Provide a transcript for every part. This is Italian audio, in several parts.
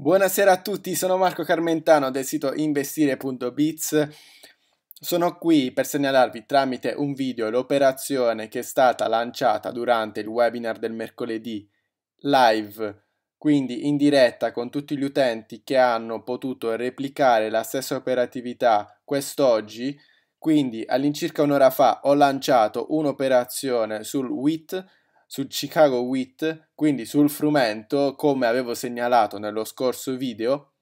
Buonasera a tutti, sono Marco Carmentano del sito investire.biz. Sono qui per segnalarvi tramite un video l'operazione che è stata lanciata durante il webinar del mercoledì live, quindi in diretta con tutti gli utenti che hanno potuto replicare la stessa operatività quest'oggi. Quindi all'incirca un'ora fa ho lanciato un'operazione sul WIT sul Chicago Wheat, quindi sul frumento, come avevo segnalato nello scorso video,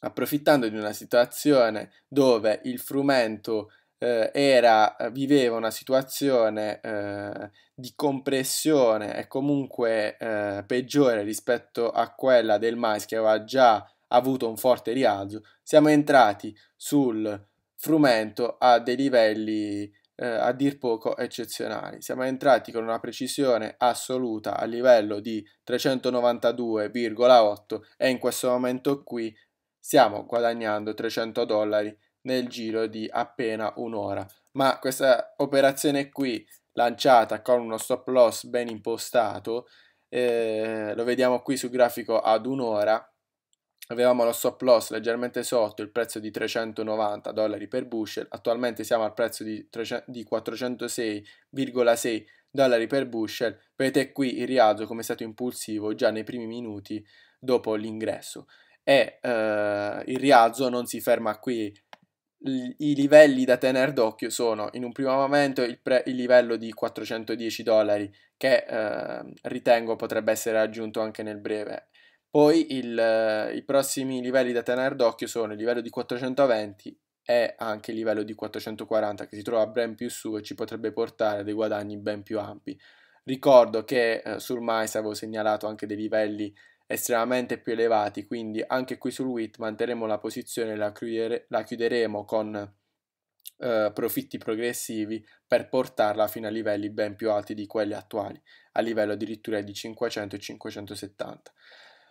approfittando di una situazione dove il frumento eh, era, viveva una situazione eh, di compressione e comunque eh, peggiore rispetto a quella del mais che aveva già avuto un forte rialzo, siamo entrati sul frumento a dei livelli eh, a dir poco eccezionali. Siamo entrati con una precisione assoluta a livello di 392,8 e in questo momento qui stiamo guadagnando 300 dollari nel giro di appena un'ora. Ma questa operazione qui lanciata con uno stop loss ben impostato, eh, lo vediamo qui sul grafico ad un'ora, avevamo lo stop loss leggermente sotto il prezzo di 390 dollari per bushel, attualmente siamo al prezzo di, di 406,6 dollari per bushel, vedete qui il rialzo come è stato impulsivo già nei primi minuti dopo l'ingresso. E eh, il rialzo non si ferma qui, i livelli da tenere d'occhio sono in un primo momento il, pre- il livello di 410 dollari che eh, ritengo potrebbe essere raggiunto anche nel breve poi il, i prossimi livelli da tenere d'occhio sono il livello di 420 e anche il livello di 440 che si trova ben più su e ci potrebbe portare dei guadagni ben più ampi. Ricordo che eh, sul mais avevo segnalato anche dei livelli estremamente più elevati, quindi anche qui sul WIT manterremo la posizione, la, chiudere, la chiuderemo con eh, profitti progressivi per portarla fino a livelli ben più alti di quelli attuali, a livello addirittura di 500 e 570.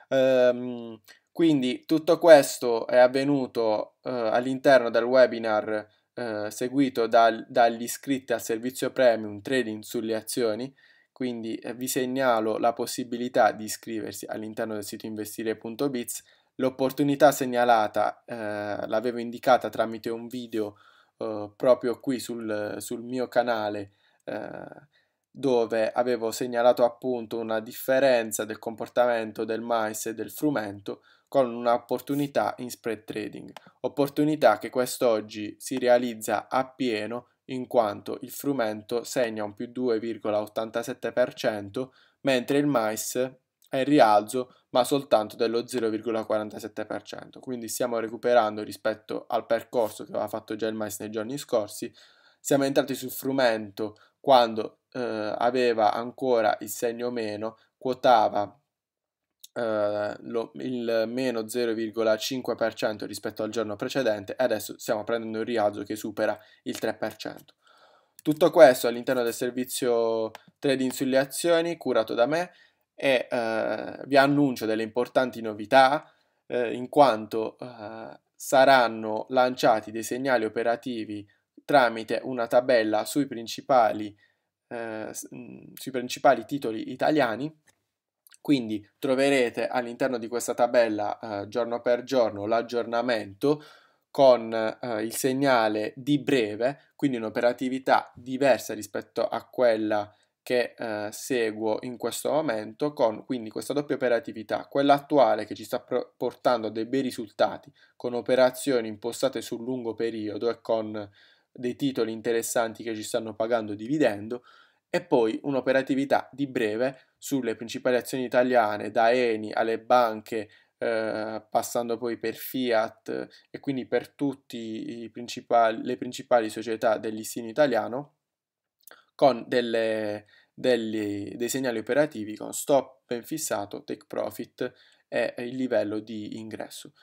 Ehm, quindi tutto questo è avvenuto eh, all'interno del webinar eh, seguito dal, dagli iscritti al servizio premium trading sulle azioni, quindi eh, vi segnalo la possibilità di iscriversi all'interno del sito investire.biz. L'opportunità segnalata eh, l'avevo indicata tramite un video eh, proprio qui sul, sul mio canale eh, dove avevo segnalato appunto una differenza del comportamento del mais e del frumento con un'opportunità in spread trading, opportunità che quest'oggi si realizza appieno in quanto il frumento segna un più 2,87%, mentre il mais è in rialzo ma soltanto dello 0,47%, quindi stiamo recuperando rispetto al percorso che aveva fatto già il mais nei giorni scorsi, siamo entrati sul frumento quando eh, aveva ancora il segno meno, quotava eh, lo, il meno 0,5% rispetto al giorno precedente e adesso stiamo prendendo un rialzo che supera il 3%. Tutto questo all'interno del servizio trading sulle azioni curato da me e eh, vi annuncio delle importanti novità eh, in quanto eh, saranno lanciati dei segnali operativi tramite una tabella sui principali eh, mm, sui principali titoli italiani. Quindi troverete all'interno di questa tabella eh, giorno per giorno l'aggiornamento con eh, il segnale di breve, quindi un'operatività diversa rispetto a quella che eh, seguo in questo momento, con quindi questa doppia operatività, quella attuale che ci sta pro- portando dei bei risultati, con operazioni impostate sul lungo periodo e con dei titoli interessanti che ci stanno pagando dividendo e poi un'operatività di breve sulle principali azioni italiane, da Eni alle banche, eh, passando poi per Fiat e quindi per tutte le principali società del listino italiano, con delle, delle, dei segnali operativi con stop ben fissato, take profit e il livello di ingresso.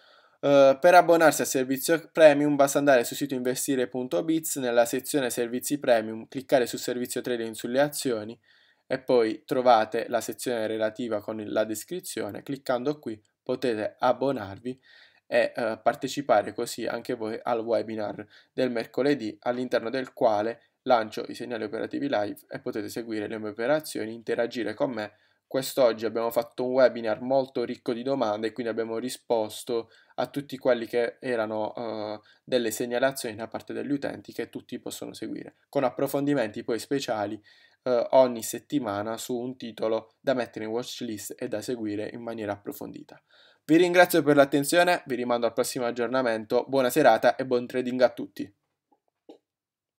Uh, per abbonarsi al servizio premium basta andare sul sito investire.biz nella sezione servizi premium, cliccare sul servizio trading sulle azioni e poi trovate la sezione relativa con la descrizione. Cliccando qui potete abbonarvi e uh, partecipare così anche voi al webinar del mercoledì all'interno del quale lancio i segnali operativi live e potete seguire le mie operazioni, interagire con me quest'oggi abbiamo fatto un webinar molto ricco di domande e quindi abbiamo risposto a tutti quelli che erano uh, delle segnalazioni da parte degli utenti che tutti possono seguire, con approfondimenti poi speciali uh, ogni settimana su un titolo da mettere in watchlist e da seguire in maniera approfondita. Vi ringrazio per l'attenzione, vi rimando al prossimo aggiornamento, buona serata e buon trading a tutti!